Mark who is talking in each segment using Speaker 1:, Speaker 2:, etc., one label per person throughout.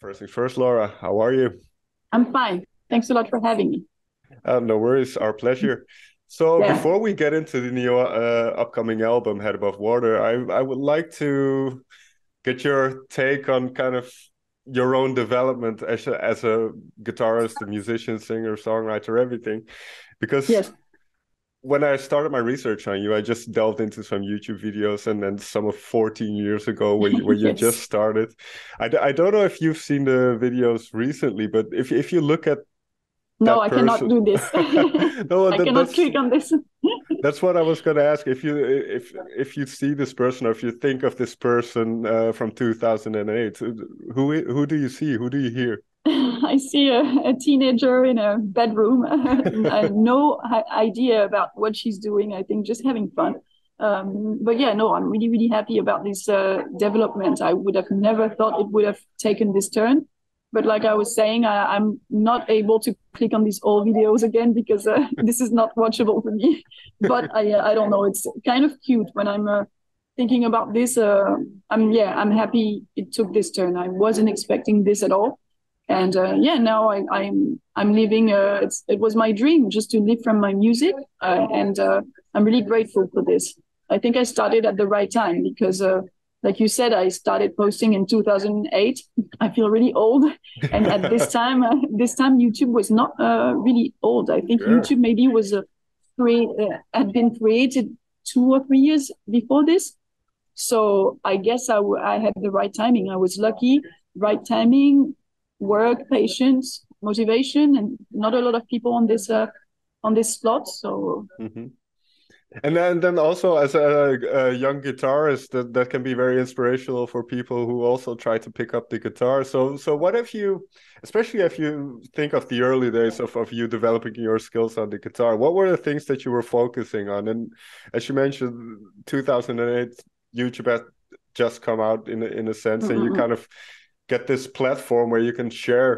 Speaker 1: First things first, Laura, how are you?
Speaker 2: I'm fine. Thanks a lot for having me.
Speaker 1: Uh, no worries, our pleasure. So yeah. before we get into the new uh, upcoming album, Head Above Water, I I would like to get your take on kind of your own development as a, as a guitarist, a musician, singer, songwriter, everything, because yes when I started my research on you, I just delved into some YouTube videos and then some of 14 years ago when, when yes. you just started. I, I don't know if you've seen the videos recently, but if, if you look at
Speaker 2: no, I person... cannot do this. no, I that, cannot click on this.
Speaker 1: that's what I was going to ask. If you if if you see this person, or if you think of this person uh, from 2008, who who do you see? Who do you hear?
Speaker 2: I see a, a, teenager in a bedroom. I no idea about what she's doing. I think just having fun. Um, but yeah, no, I'm really, really happy about this uh, development. I would have never thought it would have taken this turn. But like I was saying, I, am not able to click on these old videos again because uh, this is not watchable for me. But I, uh, I don't know. It's kind of cute when I'm uh, thinking about this. Uh, I'm yeah, I'm happy it took this turn. I wasn't expecting this at all and uh, yeah now I, am I'm, I'm living uh, it was my dream just to live from my music uh, and uh, i'm really grateful for this. I think i started at the right time because uh, like you said i started posting in 2008 i feel really old. And at this time uh, this time youtube was not really old. I think sure. youtube maybe was a had been created two or three years before this. So i guess I, I had the right timing. I was lucky. Right timing work, patience, motivation, and not a lot of people on this uh, on this slot. So.
Speaker 1: Mm-hmm. And then, then also as a, a, young guitarist, that, that can be very inspirational for people who also try to pick up the guitar. So, so what if you, especially if you think of the early days of, of you developing your skills on the guitar, what were the things that you were focusing on? And as you mentioned, 2008, YouTube had just come out in a, in a sense, mm-hmm. and you kind of get this platform where you can share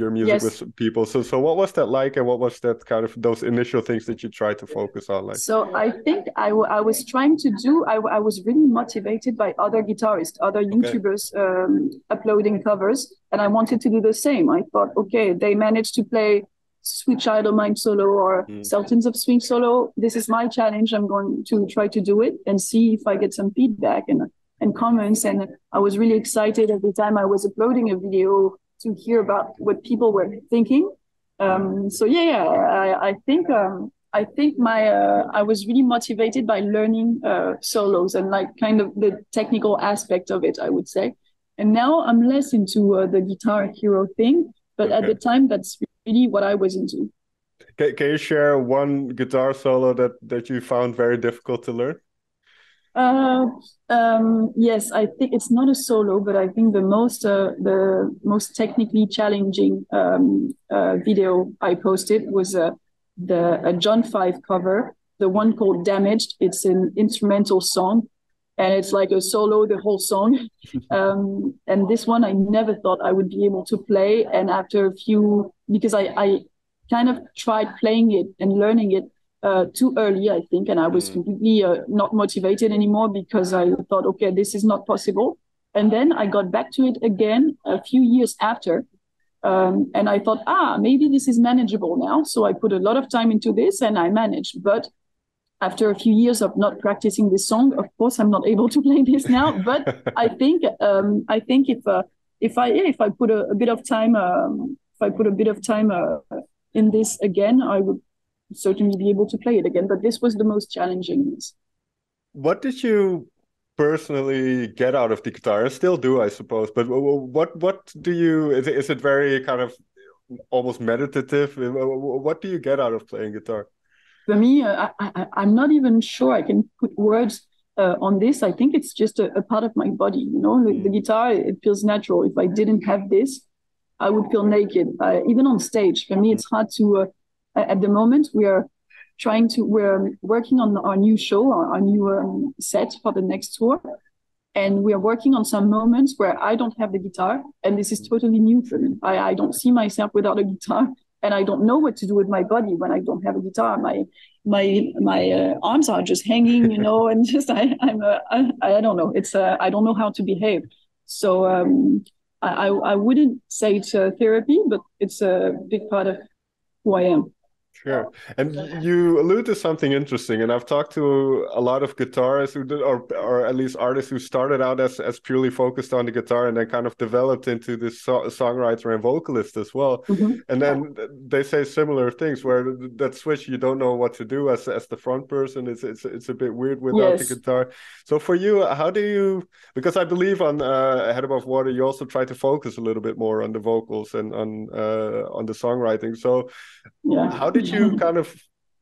Speaker 1: your music yes. with people. So, so what was that like, and what was that kind of those initial things that you tried to focus on? Like,
Speaker 2: so I think I, I was trying to do. I, I was really motivated by other guitarists, other YouTubers okay. um, uploading covers, and I wanted to do the same. I thought, okay, they managed to play Sweet Child O' Mine solo or mm. Sultans of Swing solo. This is my challenge. I'm going to try to do it and see if I get some feedback and and comments. And I was really excited every time I was uploading a video to hear about what people were thinking. Um, so yeah, yeah, I, I think um, I think my uh, I was really motivated by learning uh, solos and like kind of the technical aspect of it, I would say. And now I'm less into uh, the guitar hero thing, but okay. at the time that's really what I was into.
Speaker 1: Can, can you share one guitar solo that that you found very difficult to learn?
Speaker 2: Uh, um, yes, I think it's not a solo, but I think the most uh, the most technically challenging um, uh, video I posted was a the a John Five cover, the one called "Damaged." It's an instrumental song, and it's like a solo the whole song. um, and this one I never thought I would be able to play, and after a few, because I I kind of tried playing it and learning it uh, too early, I think, and I was mm. completely uh, not motivated anymore because I thought, okay, this is not possible. And then I got back to it again a few years after, um, and I thought, ah, maybe this is manageable now. So I put a lot of time into this, and I managed. But after a few years of not practicing this song, of course, I'm not able to play this now. But I think, um, I think if uh, if I yeah, if I put a, a bit of time, um, if I put a bit of time uh, in this again, I would certainly be able to play it again. But this was the most challenging.
Speaker 1: What did you personally get out of the guitar? I still do, I suppose. But what what do you? Is it, is it very kind of almost meditative? What do you get out of playing guitar?
Speaker 2: For me, uh, I, am not even sure I can put words uh, on this. I think it's just a, a, part of my body. You know, the, mm. the, guitar it feels natural. If I didn't have this, I would feel naked. Uh, even on stage, for me, it's hard to uh, at the moment we are trying to we're working on our new show our, our new um, set for the next tour. And we are working on some moments where i don't have the guitar and this is totally new for me. I, I don't see myself without a guitar and i don't know what to do with my body when i don't have a guitar. My my my uh, arms are just hanging you know and just i i'm uh, I, I don't know. It's uh, i don't know how to behave. So um I, I wouldn't say it's a therapy, but it's a big part of who I am.
Speaker 1: Sure. And you allude to something interesting, and I've talked to a lot of guitarists who did, or or at least artists who started out as as purely focused on the guitar, and then kind of developed into this so songwriter and vocalist as well. Mm-hmm. And then they say similar things where that switch you don't know what to do as as the front person. It's it's it's a bit weird without yes. the guitar. So for you, how do you? Because I believe on uh, Head Above Water, you also try to focus a little bit more on the vocals and on uh, on the songwriting. So yeah. how did you kind of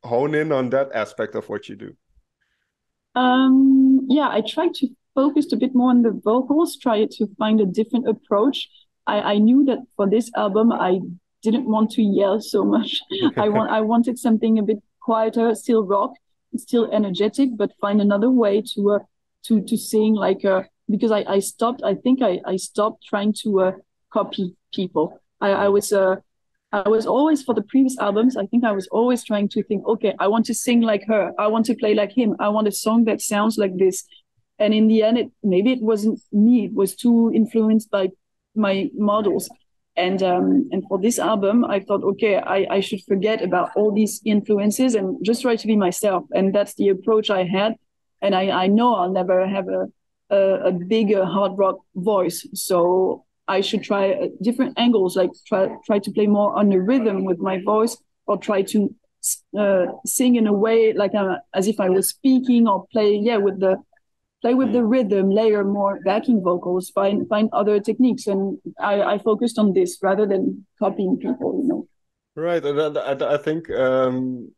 Speaker 1: hone in on that aspect of what you do?
Speaker 2: Um, yeah, I tried to focus a bit more on the vocals, try to find a different approach. I, I knew that for this album, I didn't want to yell so much. I want I wanted something a bit quieter, still rock, still energetic, but find another way to uh, to to sing like uh, because I, I stopped. I think I, I stopped trying to uh, copy people. I, I was uh, I was always for the previous albums, I think I was always trying to think, okay, I want to sing like her. I want to play like him. I want a song that sounds like this. And in the end, it maybe it wasn't me. It was too influenced by my models. And um, and for this album, I thought, okay, I, I should forget about all these influences and just try to be myself. And that's the approach I had. And I, I know I'll never have a a, a bigger hard rock voice. So I should try uh, different angles, like try try to play more on the rhythm with my voice, or try to uh, sing in a way like uh, as if I was speaking, or play yeah with the play with the rhythm, layer more backing vocals, find find other techniques, and I, I focused on this rather than copying people, you know.
Speaker 1: Right, and I, I think um,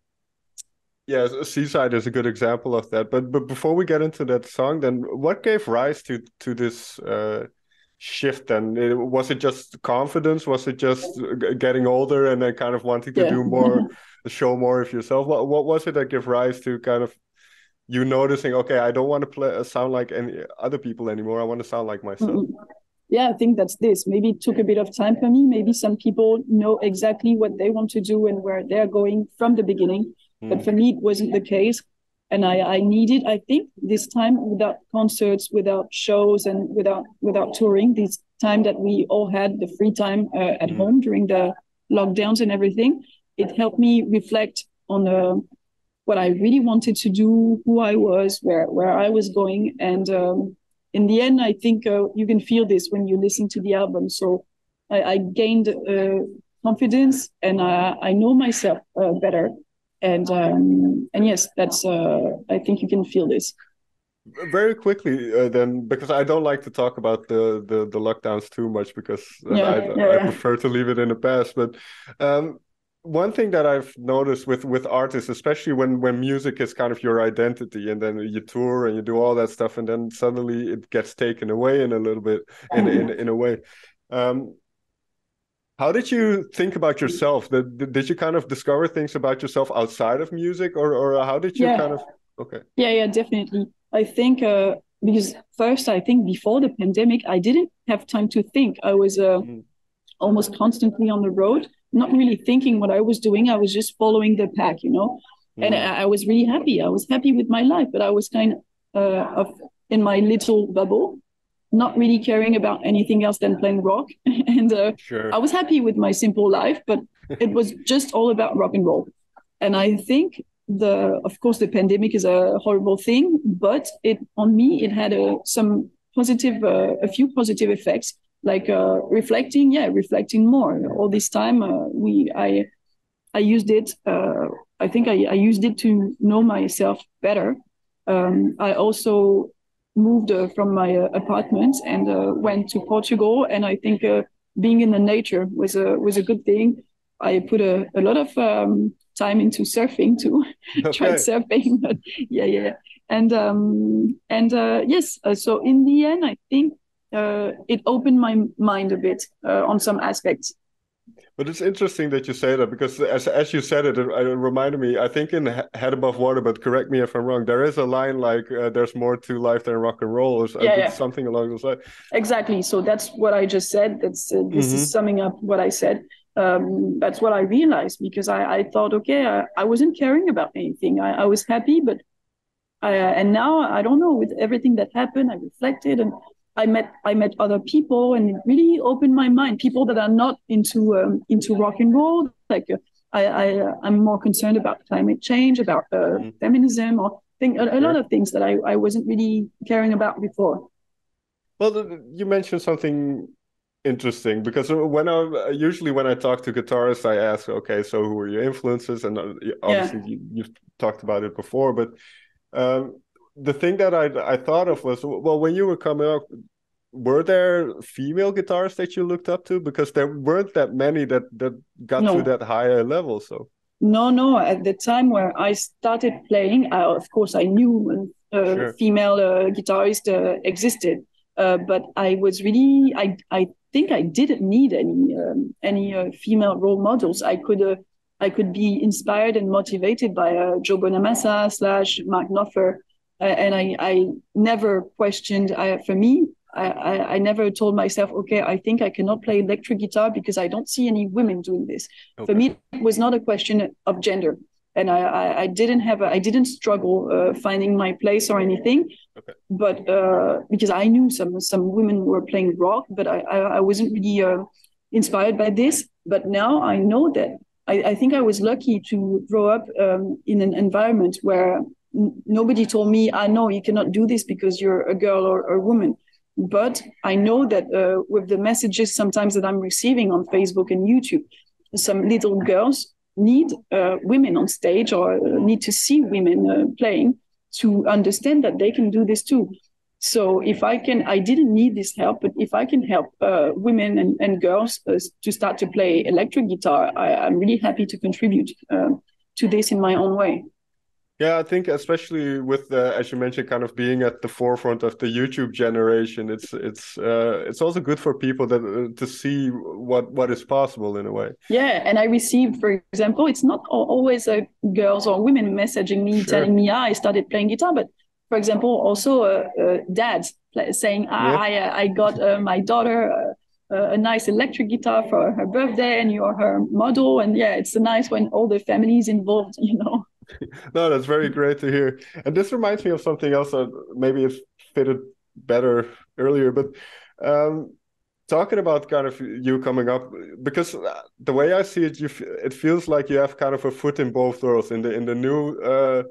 Speaker 1: yeah, Seaside is a good example of that. But but before we get into that song, then what gave rise to to this? Uh, shift then? Was it just confidence? Was it just getting older and then kind of wanting to yeah. do more show more of yourself? What, what was it that gave rise to kind of you noticing okay i don't want to play sound like any other people anymore. I want to sound like myself mm-hmm.
Speaker 2: yeah i think that's this. Maybe it took a bit of time for me. Maybe some people know exactly what they want to do and where they're going from the beginning. Mm. but for me it wasn't the case and I, I needed, I think, this time without concerts, without shows, and without without touring, this time that we all had the free time uh, at mm. home during the lockdowns and everything, it helped me reflect on uh, what I really wanted to do, who I was, where where I was going, and um, in the end, I think uh, you can feel this when you listen to the album. So I, I gained uh, confidence, and I, I know myself uh, better and um, and yes, that's uh, I think you can feel this.
Speaker 1: Very quickly, uh, then, because I don't like to talk about the the, the lockdowns too much because yeah, I, yeah. I, prefer to leave it in the past. But um, one thing that I've noticed with with artists, especially when when music is kind of your identity, and then you tour and you do all that stuff, and then suddenly it gets taken away in a little bit in in, in a way. Um, how did you think about yourself? Did, did you kind of discover things about yourself outside of music, or or how did you yeah. kind of? Okay.
Speaker 2: Yeah, yeah, definitely. I think uh, because first, I think before the pandemic, I didn't have time to think. I was uh, mm. almost constantly on the road, not really thinking what I was doing. I was just following the pack, you know. Mm. And I, I, was really happy. I was happy with my life, but I was kind uh, of in my little bubble not really caring about anything else than playing rock. and uh, sure. I was happy with my simple life, but it was just all about rock and roll. And I think the, of course, the pandemic is a horrible thing, but it on me it had a, some positive, uh, a few positive effects, like uh, reflecting, yeah, reflecting more. All this time, uh, we, I, I used it. Uh, I think I, I used it to know myself better. Um, I also moved uh, from my uh, apartment and uh, went to Portugal. And I think being in the nature was a was a good thing. I put a, a lot of um, time into surfing too. Okay. Tried surfing, but yeah, yeah. And um, and uh, yes, uh, so in the end, I think uh, it opened my mind a bit on some aspects.
Speaker 1: But it's interesting that you say that because as as you said it, it, it reminded me. I think in Head Above Water, but correct me if I'm wrong. There is a line like uh, "There's more to life than rock and roll," or yeah, yeah. something along those lines.
Speaker 2: Exactly. So that's what I just said. That's uh, this mm-hmm. is summing up what I said. Um, that's what I realized because I, I thought, okay, I, I wasn't caring about anything. I, I was happy, but I, uh, and now I don't know with everything that happened. I reflected and I met I met other people, and it really opened my mind. People that are not into um, into rock and roll, like uh, I, I I'm more concerned about climate change, about uh, mm-hmm. feminism, or think a, a lot of things that I I wasn't really caring about before.
Speaker 1: Well, you mentioned something interesting because when I usually when I talk to guitarists, I ask, okay, so who are your influences? And uh, obviously yeah. you, have talked about it before, but um, the thing that I I thought of was well, when you were coming up, were there female guitarists that you looked up to? Because there weren't that many that that got no. to that higher level. So
Speaker 2: no, no. At the time where I started playing, I, of course I knew uh, sure. female uh, guitarist uh, existed, uh, but I was really I I think I didn't need any um, any uh, female role models. I could uh, I could be inspired and motivated by Joe Bonamassa Slash Mark Knopfler and I, I never questioned. I, for me, I, I, never told myself, okay, I think I cannot play electric guitar because I don't see any women doing this. Okay. For me, it was not a question of gender, and I, I, I didn't have, a, I didn't struggle uh, finding my place or anything. Okay. But uh, because I knew some some women were playing rock, but I, I, I wasn't really uh, inspired by this. But now I know that I, I think I was lucky to grow up um, in an environment where nobody told me, I know you cannot do this because you're a girl or a woman. But I know that uh, with the messages sometimes that I'm receiving on Facebook and YouTube, some little girls need uh, women on stage or uh, need to see women uh, playing to understand that they can do this too. So if I can, I didn't need this help, but if I can help uh, women and, and girls uh, to start to play electric guitar, I, am really happy to contribute to this in my own way.
Speaker 1: Yeah, I think especially with the, as you mentioned, kind of being at the forefront of the YouTube generation, it's it's uh, it's also good for people that uh, to see what what is possible in a way.
Speaker 2: Yeah, and I received, for example, it's not always uh, girls or women messaging me sure. telling me, ah, I started playing guitar, but for example, also uh, uh dads saying, ah, yeah. I I got uh, my daughter. a nice electric guitar for her birthday, and you're her model, and yeah, it's nice when all the families involved, you know.
Speaker 1: no, that's very great to hear. And this reminds me of something else that maybe it fitted better earlier, but um, talking about kind of you coming up because the way I see it, you it feels like you have kind of a foot in both worlds in the in the new uh,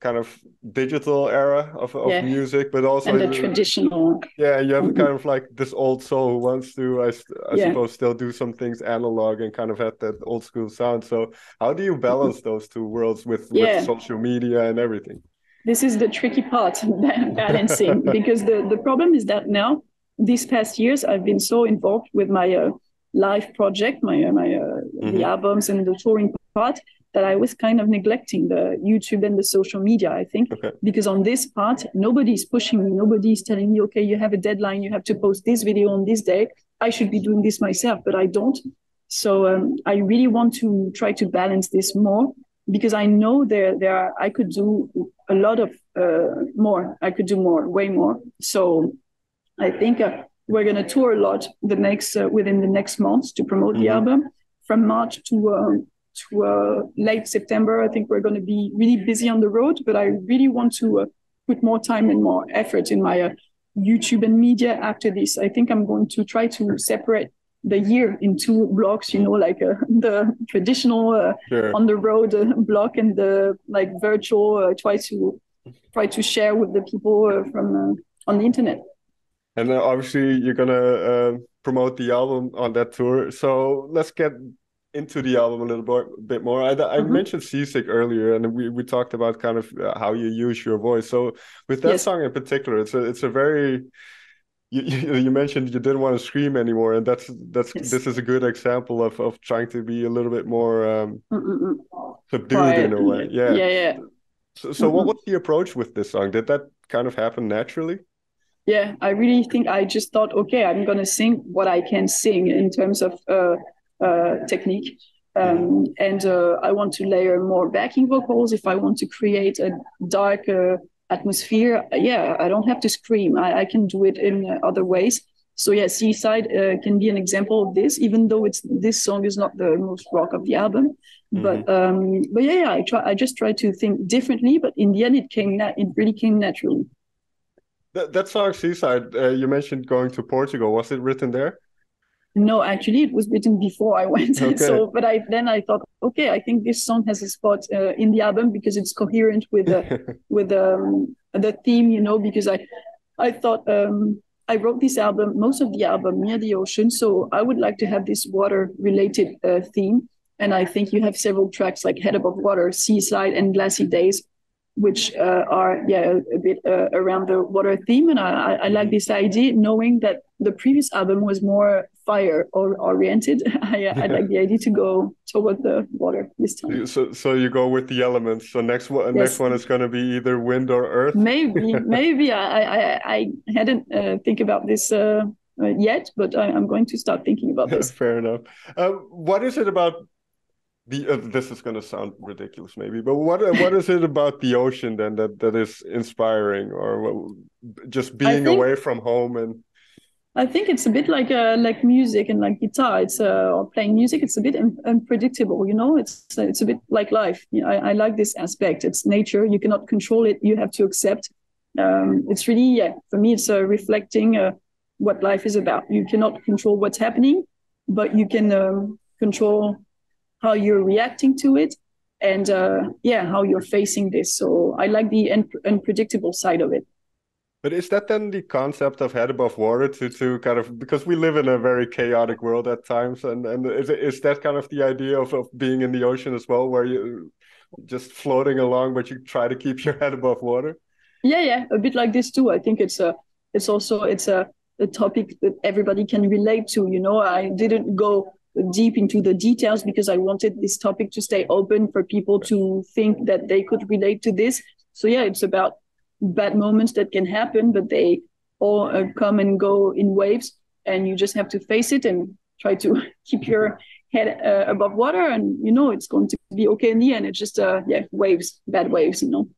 Speaker 1: kind of digital era of, of yeah. music, but also
Speaker 2: and the traditional.
Speaker 1: Yeah, you have mm-hmm. kind of like this old soul who wants to, I, I yeah. suppose, still do some things analog and kind of have that old school sound. So, how do you balance those two worlds with, yeah. with social media and everything?
Speaker 2: This is the tricky part, balancing, because the, the problem is that now, these past years, I've been so involved with my uh, live project, my, uh, my uh, mm-hmm. the albums and the touring part that I was kind of neglecting the YouTube and the social media, I think, okay. because on this part, nobody's pushing me. Nobody's telling me, okay, you have a deadline, you have to post this video on this day. I should be doing this myself, but I don't. So um, I really want to try to balance this more because I know there, there are, I could do a lot of uh, more. I could do more, way more. So I think uh, we're going to tour a lot the next, uh, within the next months to promote mm-hmm. the album from March to um, to uh, late September. I think we're going to be really busy on the road, but I really want to uh, put more time and more effort in my uh, YouTube and media after this. I think I'm going to try to separate the year in two blocks, you know, like uh, the traditional uh, sure. on the road uh, block and the like virtual, try to try to share with the people from on the internet.
Speaker 1: And obviously, you're gonna promote the album on that tour. So let's get into the album a little bit, bit more. I, I mm-hmm. mentioned Seaside earlier, and we, we talked about kind of uh, how you use your voice. So with that yes. song in particular, it's a it's a very you, you mentioned you didn't want to scream anymore, and that's that's yes. this is a good example of of trying to be a little bit more um, subdued Quiet. in a way. Yeah,
Speaker 2: yeah, yeah.
Speaker 1: So, so mm-hmm. what was the approach with this song? Did that kind of happen naturally?
Speaker 2: Yeah, I really think I just thought, okay, I'm gonna sing what I can sing in terms of. Uh, technique. Um, and uh, I want to layer more backing vocals if I want to create a dark uh, atmosphere. Yeah, I don't have to scream. I, I can do it in other ways. So yeah, Seaside uh, can be an example of this, even though it's this song is not the most rock of the album. Mm-hmm. But um, but yeah, yeah, I try. I just try to think differently. But in the end, it came. Na- it really came naturally.
Speaker 1: That, that song Seaside, uh, you mentioned going to Portugal. Was it written there?
Speaker 2: No, actually, it was written before I went. Okay. so, but I then I thought, okay, I think this song has a spot uh, in the album because it's coherent with the with um, the theme, you know. Because I I thought um, I wrote this album, most of the album near the ocean, so I would like to have this water related uh, theme. And I think you have several tracks like Head Above Water, Seaside, and Glassy Days which uh, are yeah a, bit uh, around the water theme and I, I, like this idea knowing that the previous album was more fire or oriented. I, I like the idea to go toward the water this time.
Speaker 1: So so you go with the elements. So next one yes. next one is going to be either wind or earth?
Speaker 2: Maybe maybe. I, I I hadn't uh, think about this uh, yet but I, am going to start thinking about this.
Speaker 1: Fair enough. Uh, what is it about the uh, this is going to sound ridiculous maybe but what uh, what is it about the ocean then that that is inspiring or just being think, away from home and
Speaker 2: i think it's a bit like uh, like music and like guitar. It's uh, or playing music it's a bit un- unpredictable you know? It's it's a bit like life. You know, I, I like this aspect. It's nature. You cannot control it. You have to accept. Um, it's really yeah for me it's uh, reflecting uh, what life is about. You cannot control what's happening but you can um, control how you're reacting to it and uh, yeah how you're facing this. So i like the un- unpredictable side of it
Speaker 1: but is that then the concept of head above water to to kind of because we live in a very chaotic world at times and and is, is that kind of the idea of, of being in the ocean as well where you just floating along but you try to keep your head above water?
Speaker 2: Yeah yeah a bit like this too. I think it's a it's also it's a, a topic that everybody can relate to you know? I didn't go deep into the details because I wanted this topic to stay open for people to think that they could relate to this. So yeah, it's about bad moments that can happen, but they all uh, come and go in waves, and you just have to face it and try to keep your head uh, above water, and you know it's going to be okay in the end. It's just uh yeah waves, bad waves, you know.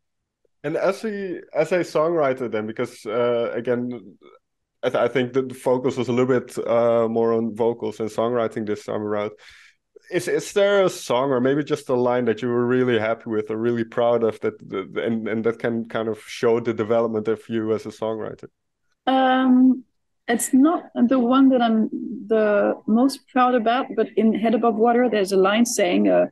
Speaker 1: And as a as a songwriter, then because uh, again, I, th- I think the focus was a little bit uh, more on vocals and songwriting this time around. Is is there a song or maybe just a line that you were really happy with or really proud of that, and and that can kind of show the development of you as a songwriter?
Speaker 2: Um, it's not the one that I'm the most proud about, but in Head Above Water, there's a line saying, uh,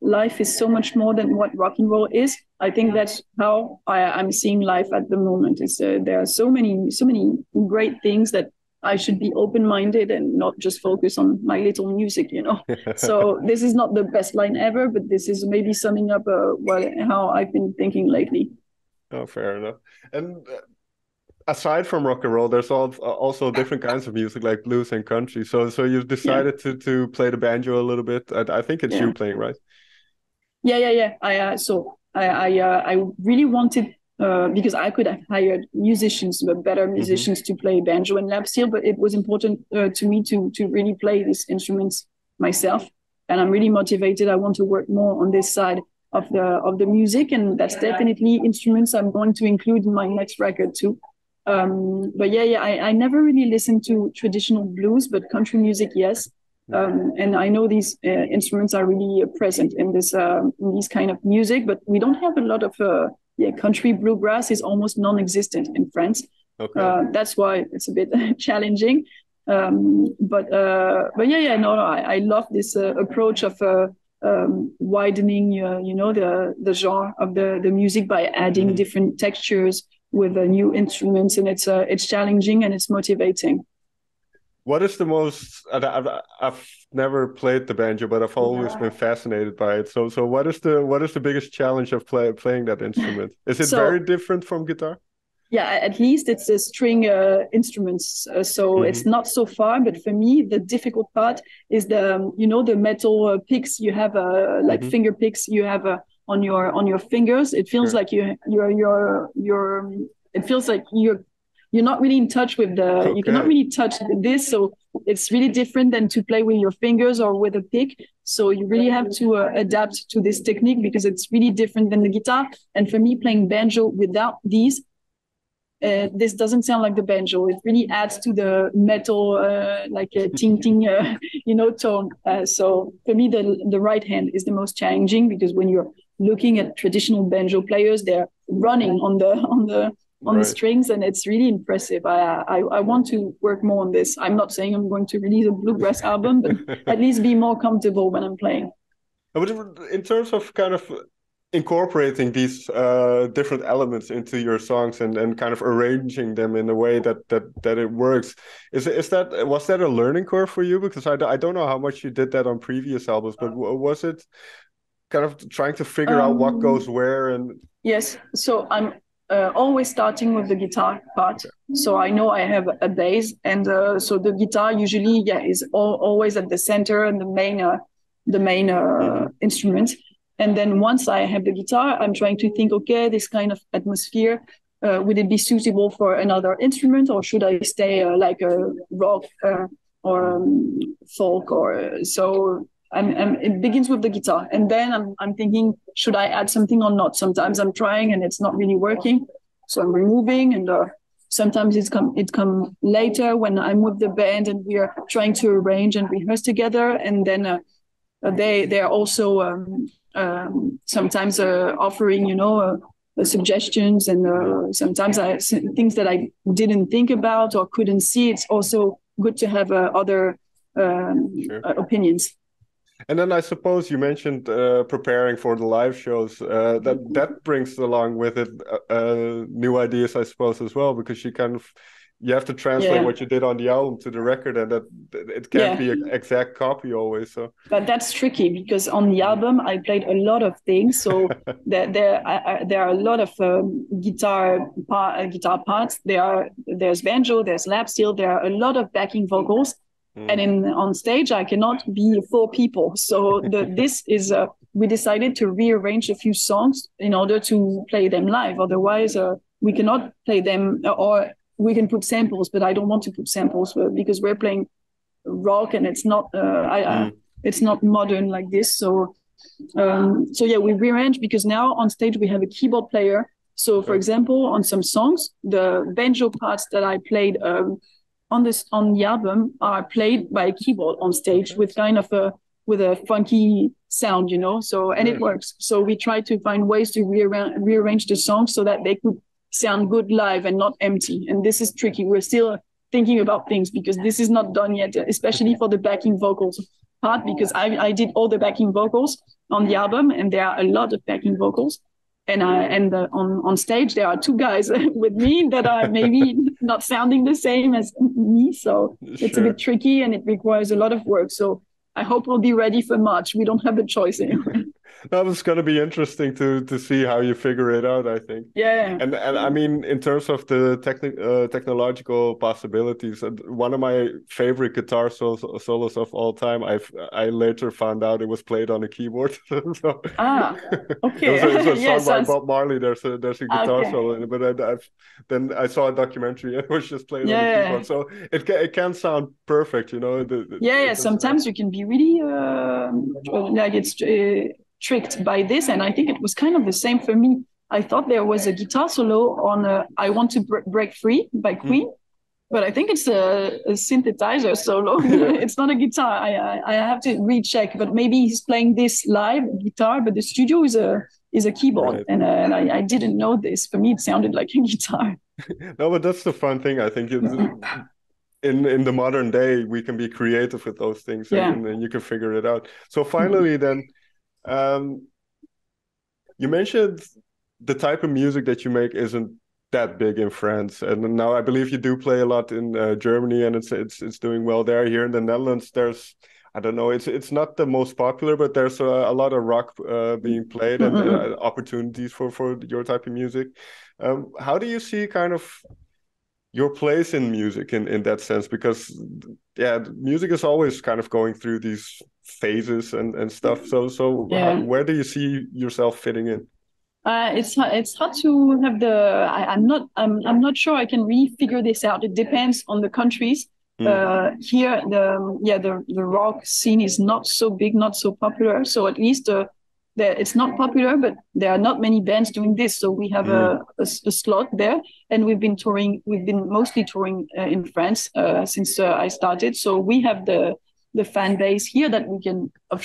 Speaker 2: "Life is so much more than what rock and roll is." I think that's how I, am seeing life at the moment. Is uh, there are so many so many great things that I should be open minded and not just focus on my little music, you know. so this is not the best line ever, but this is maybe summing up uh, what how I've been thinking lately.
Speaker 1: Oh, fair enough. And uh, aside from rock and roll, there's also different kinds of music like blues and country. So so you've decided yeah. to to play the banjo a little bit. I, I think it's yeah. you playing, right?
Speaker 2: Yeah, yeah, yeah. I uh, so I I, uh, I really wanted uh, because I could have hired musicians, but better mm-hmm. musicians mm-hmm. to play banjo and lap steel. But it was important uh, to me to to really play these instruments myself, and I'm really motivated. I want to work more on this side of the of the music, and that's definitely instruments I'm going to include in my next record too. Um, but yeah, yeah, I, I never really listened to traditional blues, but country music, yes. Um, and I know these uh, instruments are really uh, present in this uh, in these kind of music, but we don't have a lot of uh, yeah country bluegrass is almost non-existent in France. Okay. Uh, that's why it's a bit challenging. Um, but uh, but yeah yeah no, no I, I love this approach of um, widening you know the the genre of the the music by adding mm-hmm. different textures with new instruments, and it's it's challenging and it's motivating
Speaker 1: what is the most I've, I've never played the banjo but i've always yeah. been fascinated by it so so what is the what is the biggest challenge of play, playing that instrument is it so, very different from guitar
Speaker 2: yeah at least it's a string uh, instruments uh, so mm-hmm. it's not so far but for me the difficult part is the um, you know the metal uh, picks you have uh, like mm-hmm. finger picks you have uh, on your on your fingers it feels sure. like you you're you're you're it feels like you're you're not really in touch with the okay. you cannot really touch this so it's really different than to play with your fingers or with a pick so you really have to uh, adapt to this technique because it's really different than the guitar and for me playing banjo without these uh, this doesn't sound like the banjo. It really adds to the metal, uh, like a ting ting, uh, you know, tone. Uh, so for me, the the right hand is the most challenging because when you're looking at traditional banjo players, they're running on the on the on right. the strings, and it's really impressive. I, I I want to work more on this. I'm not saying I'm going to release a bluegrass album, but at least be more comfortable when I'm playing.
Speaker 1: But in terms of kind of incorporating these uh, different elements into your songs and, and kind of arranging them in a way that that that it works is is that was that a learning curve for you because I, I don't know how much you did that on previous albums but was it kind of trying to figure um, out what um, goes where and
Speaker 2: yes so i'm uh, always starting with the guitar part. So i know i have a bass and uh, so the guitar usually yeah is all, always at the center and the main uh, the main uh, mm-hmm. instrument. And then once i have the guitar i'm trying to think okay this kind of atmosphere uh, would it be suitable for another instrument or should i stay uh, like a rock or um, folk or so I'm, I'm, it begins with the guitar. And then I'm, I'm thinking should i add something or not? Sometimes i'm trying and it's not really working. So i'm removing and uh, sometimes it's come it come later when i'm with the band and we are trying to arrange and rehearse together. And then uh, they they're also um, um, sometimes uh, offering you know uh, suggestions and uh, sometimes I, things that i didn't think about or couldn't see. It's also good to have uh, other um, sure. opinions
Speaker 1: and then I suppose you mentioned uh, preparing for the live shows. Uh, that that brings along with it uh, uh, new ideas, I suppose, as well, because you kind of you have to translate yeah. what you did on the album to the record, and that it can't yeah. be an exact copy always. So,
Speaker 2: but that's tricky because on the album I played a lot of things. So there there I, I, there are a lot of um, guitar uh, guitar parts. There are there's banjo, there's lap steel, there are a lot of backing vocals Mm. And in on stage, I cannot be four people. So the, this is uh, we decided to rearrange a few songs in order to play them live. Otherwise, uh, we cannot play them, uh, or we can put samples. But I don't want to put samples uh, because we're playing rock, and it's not uh, I, mm. it's not modern like this. So um, so yeah, we rearrange because now on stage we have a keyboard player. So for example, on some songs, the banjo parts that I played. Um, on this on the album are played by a keyboard on stage with kind of a with a funky sound, you know. So and it mm. works. So we try to find ways to rearrange rearrange the songs so that they could sound good live and not empty. And this is tricky. We're still thinking about things because this is not done yet, especially for the backing vocals part because I, I did all the backing vocals on the album and there are a lot of backing vocals and I and the, on on stage there are two guys with me that are maybe not sounding the same as me, so sure. it's a bit tricky and it requires a lot of work. So I hope we'll be ready for March. We don't have a choice anymore.
Speaker 1: that was going to be interesting to to see how you figure it out. I think.
Speaker 2: Yeah.
Speaker 1: And and I mean, in terms of the techni- uh, technological possibilities, one of my favorite guitar solos, solos of all time, I I later found out it was played on a keyboard.
Speaker 2: so, ah, okay.
Speaker 1: it was a, it was a yeah, song by Bob Marley. There's a there's a guitar okay. solo in it, but I, I've, then I saw a documentary and it was just played yeah. on the keyboard. So it can, it can sound perfect, you know. The,
Speaker 2: the, yeah, yeah. Sometimes you can be really uh, like it's. Uh, tricked by this. And I think it was kind of the same for me. I thought there was a guitar solo on uh, I Want to Break Free by hmm. Queen. Mm. But I think it's a, a synthesizer solo. it's not a guitar. I, I, I have to recheck. But maybe he's playing this live guitar, but the studio is a is a keyboard, right. and, uh, and I, I didn't know this. For me, it sounded like a guitar.
Speaker 1: no, but that's the fun thing. I think in in the modern day we can be creative with those things, yeah. and, and you can figure it out. So finally, then um, you mentioned the type of music that you make isn't that big in France, and now I believe you do play a lot in uh, Germany, and it's it's it's doing well there. Here in the Netherlands, there's I don't know, it's it's not the most popular, but there's a, a lot of rock uh, being played and uh, opportunities for for your type of music. Um, how do you see kind of your place in music in in that sense? Because yeah, music is always kind of going through these phases and and stuff. So so yeah. how, where do you see yourself fitting in?
Speaker 2: Uh, it's it's hard to have the. I, am not. I'm I'm not sure. I can really figure this out. It depends on the countries. Mm. Uh, here, the yeah, the the rock scene is not so big, not so popular. So at least uh, there, it's not popular, but there are not many bands doing this. So we have mm. a, a, a, slot there, and we've been touring. We've been mostly touring uh, in France uh, since uh, I started. So we have the the fan base here that we can of,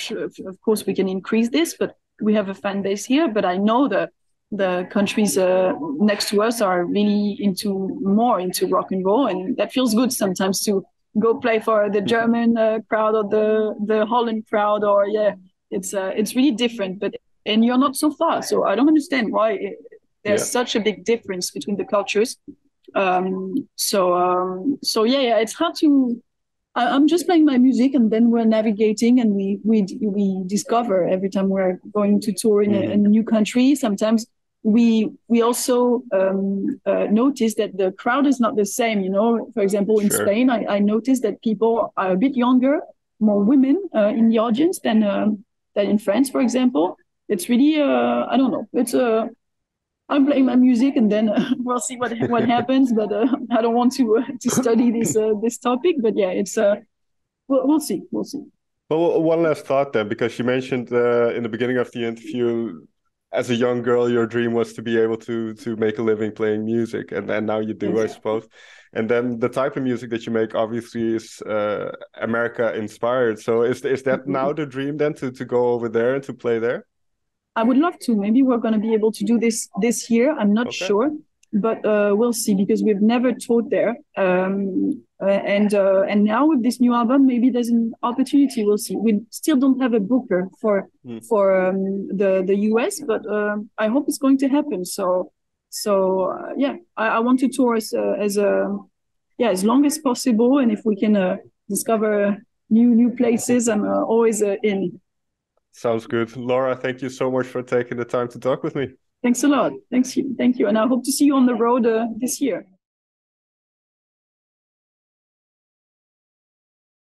Speaker 2: of course we can increase this but we have a fan base here but i know that the countries uh, next to us are really into more into rock and roll, and that feels good sometimes to go play for the German uh, crowd or the the Holland crowd, or yeah, it's uh, it's really different. But and you're not so far, so I don't understand why it, there's yeah. such a big difference between the cultures. Um, so um, so yeah, yeah, it's hard to I, am just playing my music and then we're navigating and we we we discover every time we're going to tour in, mm-hmm. a, in a, new country. Sometimes we we also um, uh, notice that the crowd is not the same. You know, for example, in sure. Spain, I, I noticed that people are a bit younger, more women uh, in the audience than um, than in France, for example. It's really uh, I don't know. It's a I'm playing my music, and then uh, we'll see what what happens. But uh, I don't want to uh, to study this uh, this topic. But yeah, it's uh, we'll, we'll see, we'll see.
Speaker 1: Well, one last thought then, because you mentioned uh, in the beginning of the interview, as a young girl, your dream was to be able to to make a living playing music, and and now you do, exactly. I suppose. And then the type of music that you make obviously is uh, America inspired. So is is that mm-hmm. now the dream then to to go over there and to play there?
Speaker 2: I would love to. Maybe we're going to be able to do this this year. I'm not okay. sure, but uh, we'll see because we've never taught there. Um, uh, and uh, and now with this new album, maybe there's an opportunity. We'll see. We still don't have a booker for mm. for um, the the US, but uh, I hope it's going to happen. So so uh, yeah, I, I, want to tour as uh, as a yeah as long as possible, and if we can discover new new places, I'm always in.
Speaker 1: Sounds good. Laura, thank you so much for taking the time to talk with me.
Speaker 2: Thanks a lot. Thanks. Thank you. And I hope to see you on the road uh, this year.